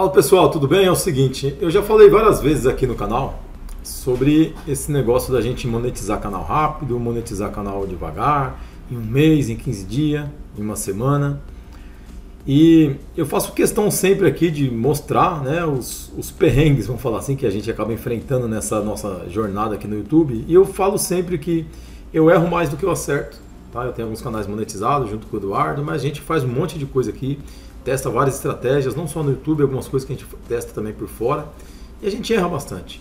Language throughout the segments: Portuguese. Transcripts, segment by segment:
Fala pessoal, tudo bem? É o seguinte, eu já falei várias vezes aqui no canal sobre esse negócio da gente monetizar canal rápido, monetizar canal devagar, em um mês, em 15 dias, em uma semana. E eu faço questão sempre aqui de mostrar né, os, os perrengues, vamos falar assim, que a gente acaba enfrentando nessa nossa jornada aqui no YouTube. E eu falo sempre que eu erro mais do que eu acerto. Tá? Eu tenho alguns canais monetizados junto com o Eduardo, mas a gente faz um monte de coisa aqui, testa várias estratégias, não só no YouTube, algumas coisas que a gente testa também por fora. E a gente erra bastante.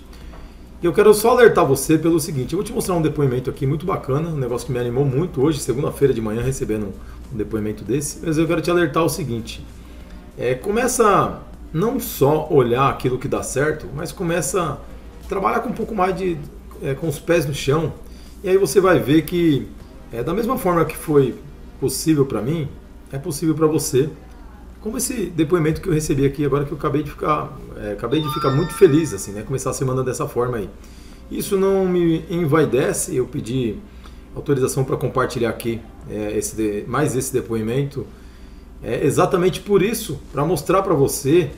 E eu quero só alertar você pelo seguinte, eu vou te mostrar um depoimento aqui muito bacana, um negócio que me animou muito hoje, segunda-feira de manhã, recebendo um depoimento desse, mas eu quero te alertar o seguinte, é, começa não só olhar aquilo que dá certo, mas começa a trabalhar com um pouco mais de, é, com os pés no chão, e aí você vai ver que é, da mesma forma que foi possível para mim, é possível para você, como esse depoimento que eu recebi aqui agora que eu acabei de ficar, é, acabei de ficar muito feliz assim, né? Começar a semana dessa forma aí. Isso não me envaidece, eu pedi autorização para compartilhar aqui é, esse de, mais esse depoimento. É exatamente por isso, para mostrar para você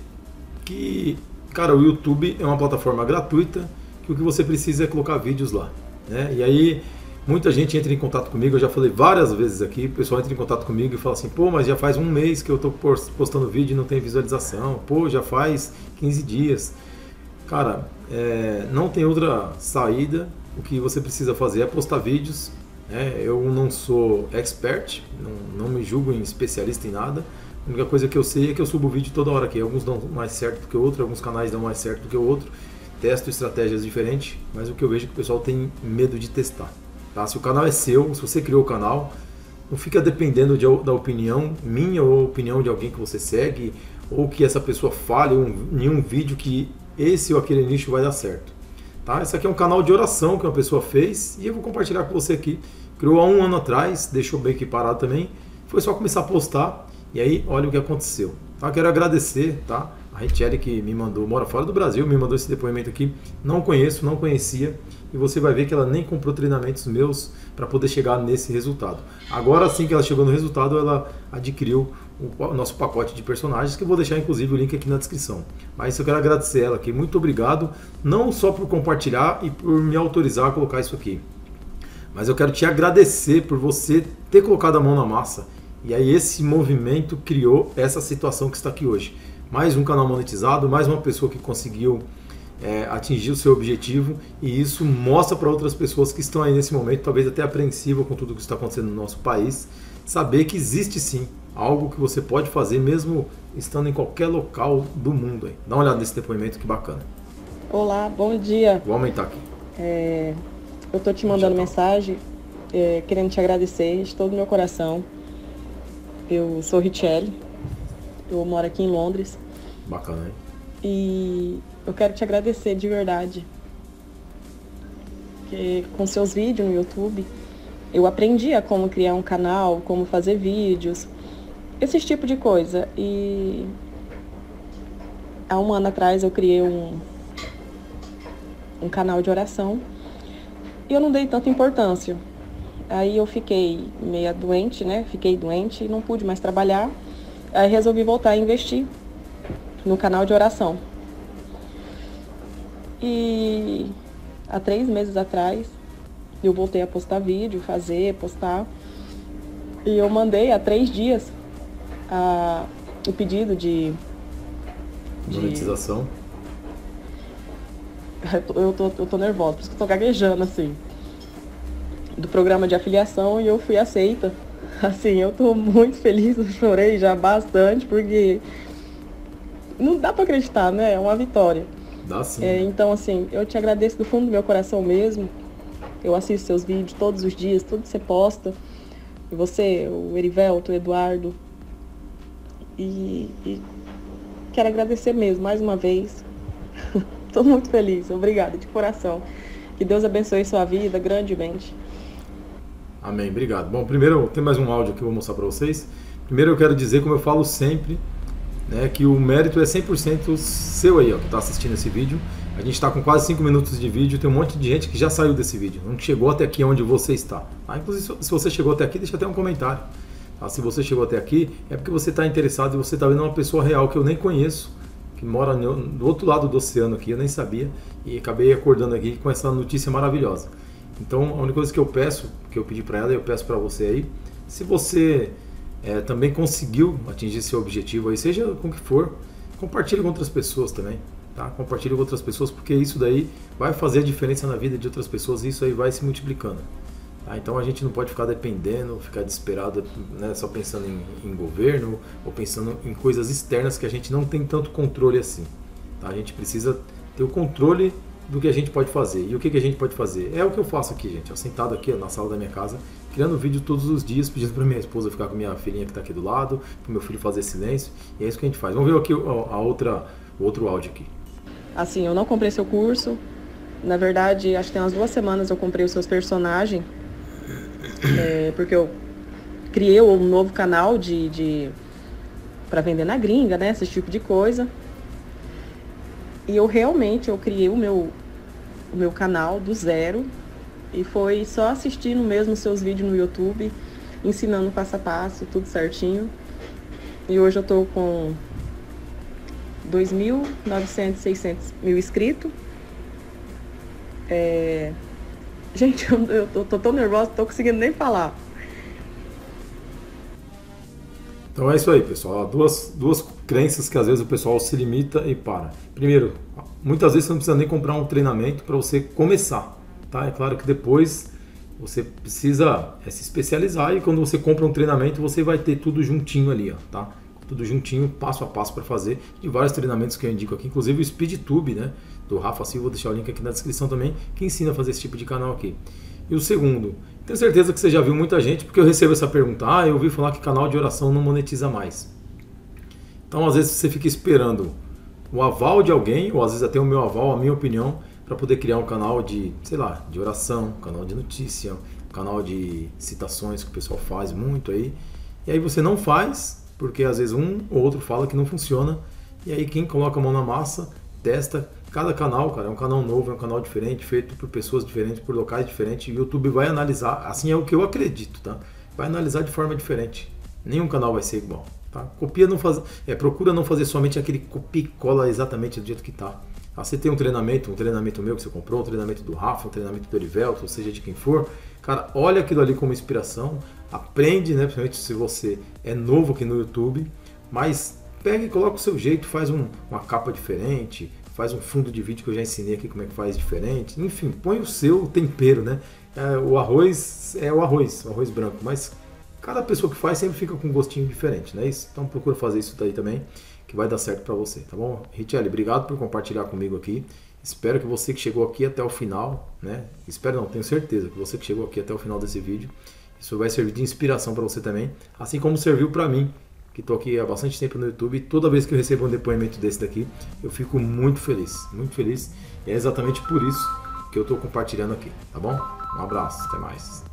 que, cara, o YouTube é uma plataforma gratuita, que o que você precisa é colocar vídeos lá. Né? E aí Muita gente entra em contato comigo, eu já falei várias vezes aqui, o pessoal entra em contato comigo e fala assim, pô, mas já faz um mês que eu estou postando vídeo e não tem visualização, pô, já faz 15 dias. Cara, é, não tem outra saída, o que você precisa fazer é postar vídeos. Né? Eu não sou expert, não, não me julgo em especialista em nada. A única coisa que eu sei é que eu subo vídeo toda hora aqui. Alguns dão mais certo do que o outro, alguns canais dão mais certo do que o outro. Testo estratégias diferentes, mas o que eu vejo é que o pessoal tem medo de testar. Tá? Se o canal é seu, se você criou o canal, não fica dependendo de, da opinião minha ou opinião de alguém que você segue ou que essa pessoa fale em um vídeo que esse ou aquele nicho vai dar certo. Tá? Esse aqui é um canal de oração que uma pessoa fez e eu vou compartilhar com você aqui. Criou há um ano atrás, deixou bem aqui parado também. Foi só começar a postar e aí olha o que aconteceu. Tá? Quero agradecer tá? a Richelle que me mandou, mora fora do Brasil, me mandou esse depoimento aqui. Não conheço, não conhecia e você vai ver que ela nem comprou treinamentos meus para poder chegar nesse resultado. Agora sim que ela chegou no resultado, ela adquiriu o nosso pacote de personagens, que eu vou deixar inclusive o link aqui na descrição. Mas eu quero agradecer ela aqui, muito obrigado, não só por compartilhar e por me autorizar a colocar isso aqui, mas eu quero te agradecer por você ter colocado a mão na massa. E aí esse movimento criou essa situação que está aqui hoje. Mais um canal monetizado, mais uma pessoa que conseguiu é, atingir o seu objetivo e isso mostra para outras pessoas que estão aí nesse momento, talvez até apreensivo com tudo que está acontecendo no nosso país, saber que existe sim algo que você pode fazer mesmo estando em qualquer local do mundo. Aí. Dá uma olhada nesse depoimento que bacana. Olá, bom dia. Vou aumentar aqui. É, eu estou te mandando tá. mensagem é, querendo te agradecer de todo o meu coração. Eu sou Richelle, eu moro aqui em Londres. Bacana, hein? E eu quero te agradecer de verdade. Porque com seus vídeos no YouTube, eu aprendi a como criar um canal, como fazer vídeos, esse tipo de coisa. E há um ano atrás eu criei um, um canal de oração e eu não dei tanta importância. Aí eu fiquei meia doente, né? Fiquei doente e não pude mais trabalhar. Aí resolvi voltar a investir no canal de oração. E há três meses atrás eu voltei a postar vídeo, fazer, postar. E eu mandei há três dias a, o pedido de. Monetização? De, eu, tô, eu tô nervosa, por isso que eu tô gaguejando assim. Do programa de afiliação e eu fui aceita. Assim, eu tô muito feliz, eu chorei já bastante, porque não dá para acreditar, né? É uma vitória. Dá sim. É, então, assim, eu te agradeço do fundo do meu coração mesmo. Eu assisto seus vídeos todos os dias, tudo que você posta. E você, o Erivelto, o Eduardo. E, e quero agradecer mesmo, mais uma vez. Estou muito feliz. Obrigada, de coração. Que Deus abençoe sua vida grandemente. Amém, obrigado. Bom, primeiro tem mais um áudio que eu vou mostrar para vocês. Primeiro eu quero dizer, como eu falo sempre, né, que o mérito é 100% seu aí, ó, que está assistindo esse vídeo. A gente está com quase 5 minutos de vídeo, tem um monte de gente que já saiu desse vídeo, não chegou até aqui onde você está. Tá? Inclusive, se você chegou até aqui, deixa até um comentário. Tá? Se você chegou até aqui, é porque você está interessado e você está vendo uma pessoa real que eu nem conheço, que mora no, do outro lado do oceano aqui, eu nem sabia, e acabei acordando aqui com essa notícia maravilhosa. Então, a única coisa que eu peço, que eu pedi para ela, eu peço para você aí, se você é, também conseguiu atingir seu objetivo aí, seja com que for, compartilhe com outras pessoas também. Tá? Compartilhe com outras pessoas, porque isso daí vai fazer a diferença na vida de outras pessoas e isso aí vai se multiplicando. Tá? Então a gente não pode ficar dependendo, ficar desesperado, né, só pensando em, em, governo ou pensando em coisas externas que a gente não tem tanto controle assim. Tá? A gente precisa ter o controle do que a gente pode fazer. E o que, que a gente pode fazer? É o que eu faço aqui, gente. Eu sentado aqui na sala da minha casa, criando vídeo todos os dias, pedindo para minha esposa ficar com minha filhinha que está aqui do lado, para meu filho fazer silêncio. E é isso que a gente faz. Vamos ver aqui a outra, o outro áudio aqui. Assim, eu não comprei seu curso. Na verdade, acho que tem umas duas semanas eu comprei os seus personagens. É, porque eu criei um novo canal de, de para vender na gringa, né? Esse tipo de coisa. E eu realmente eu criei o meu o meu canal do zero e foi só assistindo mesmo seus vídeos no YouTube, ensinando passo a passo, tudo certinho. E hoje eu tô com 2.900, 600 mil inscritos. É... Gente, eu, eu tô, tô tão nervosa, não tô conseguindo nem falar. Então é isso aí, pessoal. Duas, duas crenças que às vezes o pessoal se limita e para. Primeiro, muitas vezes você não precisa nem comprar um treinamento para você começar. Tá? É claro que depois você precisa é, se especializar e quando você compra um treinamento você vai ter tudo juntinho ali, ó, tá? Tudo juntinho, passo a passo para fazer. De vários treinamentos que eu indico aqui, inclusive o SpeedTube, né? Do Rafa Silva, vou deixar o link aqui na descrição também, que ensina a fazer esse tipo de canal aqui. E o segundo, tenho certeza que você já viu muita gente, porque eu recebo essa pergunta: ah, eu ouvi falar que canal de oração não monetiza mais. Então, às vezes, você fica esperando o aval de alguém, ou às vezes até o meu aval, a minha opinião, para poder criar um canal de, sei lá, de oração, canal de notícia, canal de citações que o pessoal faz muito aí. E aí você não faz, porque às vezes um ou outro fala que não funciona. E aí quem coloca a mão na massa, testa, Cada canal, cara, é um canal novo, é um canal diferente, feito por pessoas diferentes, por locais diferentes. O YouTube vai analisar, assim é o que eu acredito, tá? Vai analisar de forma diferente. Nenhum canal vai ser igual, tá? Copia não faz, é, procura não fazer somente aquele copia e cola exatamente do jeito que tá. Ah, você tem um treinamento, um treinamento meu que você comprou, um treinamento do Rafa, um treinamento do Erivelto, ou seja, de quem for. Cara, olha aquilo ali como inspiração, aprende, né? Principalmente se você é novo aqui no YouTube, mas pega e coloca o seu jeito, faz um, uma capa diferente, faz um fundo de vídeo que eu já ensinei aqui como é que faz diferente. Enfim, põe o seu tempero, né? É, o arroz é o arroz, o arroz branco, mas cada pessoa que faz sempre fica com um gostinho diferente, não é isso? Então procura fazer isso daí também, que vai dar certo para você, tá bom? Richelle, obrigado por compartilhar comigo aqui. Espero que você que chegou aqui até o final, né? Espero não, tenho certeza que você que chegou aqui até o final desse vídeo, isso vai servir de inspiração para você também, assim como serviu para mim que estou aqui há bastante tempo no YouTube, e toda vez que eu recebo um depoimento desse daqui, eu fico muito feliz, muito feliz. E é exatamente por isso que eu estou compartilhando aqui, tá bom? Um abraço, até mais.